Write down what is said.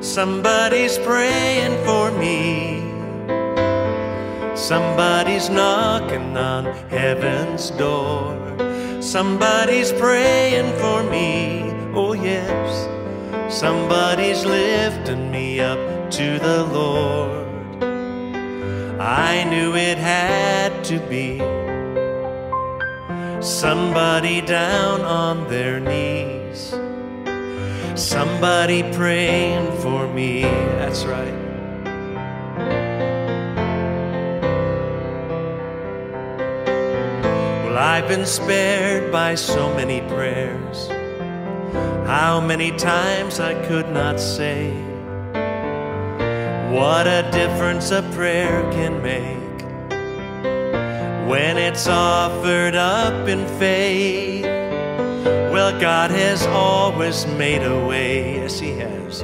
Somebody's praying for me. Somebody's knocking on heaven's door. Somebody's praying for me. Oh, yes. Somebody's lifting me up to the Lord. I knew it had to be somebody down on their knees. Somebody praying for me. That's right. Well, I've been spared by so many prayers. How many times I could not say what a difference a prayer can make when it's offered up in faith. God has always made a way, yes, He has.